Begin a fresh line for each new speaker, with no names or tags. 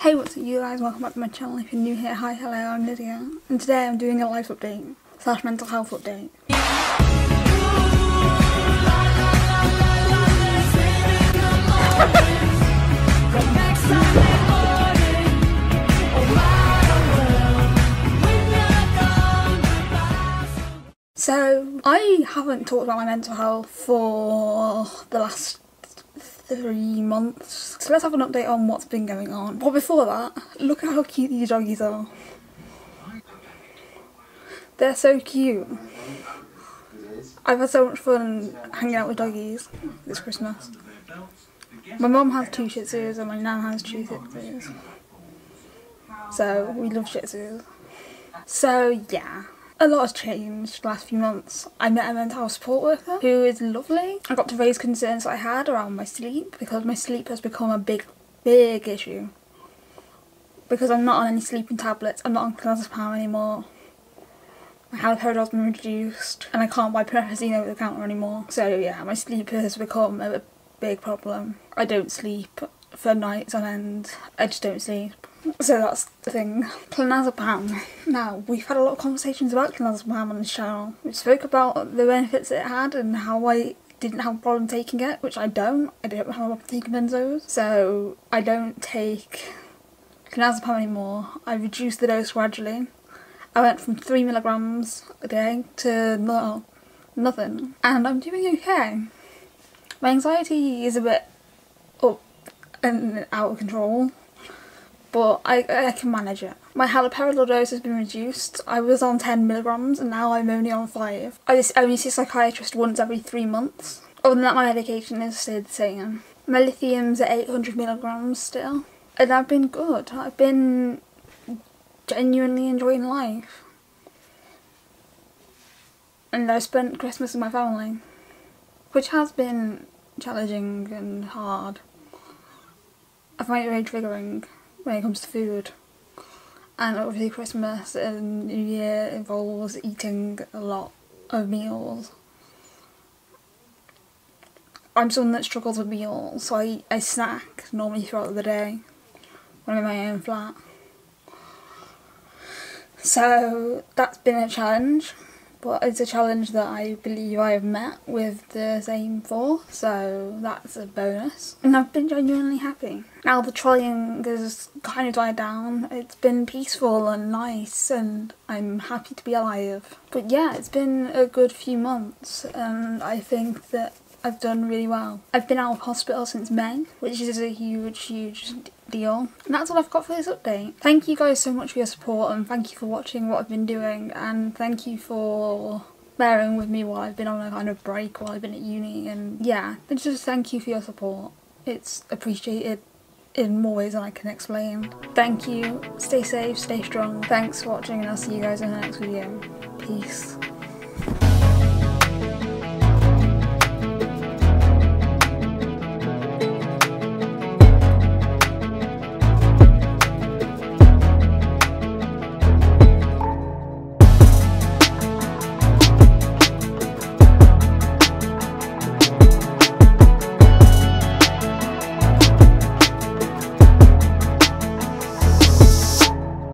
Hey what's up you guys, welcome back to my channel. If you're new here, hi, hello, I'm Lydia. And today I'm doing a life update slash mental health update. So, I haven't talked about my mental health for the last three months. So let's have an update on what's been going on. But before that, look at how cute these doggies are. They're so cute. I've had so much fun hanging out with doggies this Christmas. My mum has two Shih Tzus and my nan has two Shih Tzus. So we love Shih Tzus. So yeah, a lot has changed last few months. I met a mental health support worker who is lovely. I got to raise concerns I had around my sleep because my sleep has become a big, big issue. Because I'm not on any sleeping tablets, I'm not on clonazepam anymore. My haloperidol has been reduced and I can't buy promethazine over the counter anymore. So yeah, my sleep has become a big problem. I don't sleep for nights on end. I just don't sleep. So that's the thing. Clonazepam. Now, we've had a lot of conversations about clonazepam on this channel. We spoke about the benefits it had and how I didn't have a problem taking it, which I don't. I don't have a problem taking benzos. So I don't take clonazepam anymore. I reduced the dose gradually. I went from 3 milligrams a day to no, nothing. And I'm doing okay. My anxiety is a bit up and out of control, but I, I can manage it. My haloperidol dose has been reduced. I was on 10 milligrams and now I'm only on 5. I just only see a psychiatrist once every 3 months. Other than that, my medication is stayed the same. My lithium's at 800 milligrams still. And I've been good. I've been genuinely enjoying life. And I spent Christmas with my family, which has been challenging and hard. I find it very triggering when it comes to food. And obviously Christmas and New Year involves eating a lot of meals. I'm someone that struggles with meals, so I, I snack normally throughout the day when I'm in my own flat. So that's been a challenge, but it's a challenge that I believe I have met with the same for, so that's a bonus. And I've been genuinely happy. Now the trying has kind of died down, it's been peaceful and nice and I'm happy to be alive. But yeah, it's been a good few months and I think that I've done really well. I've been out of hospital since May, which is a huge, huge deal. And that's all I've got for this update. Thank you guys so much for your support and thank you for watching what I've been doing and thank you for bearing with me while I've been on a kind of break while I've been at uni and yeah, just thank you for your support. It's appreciated in more ways than I can explain. Thank you, stay safe, stay strong. Thanks for watching and I'll see you guys in the next video. Peace.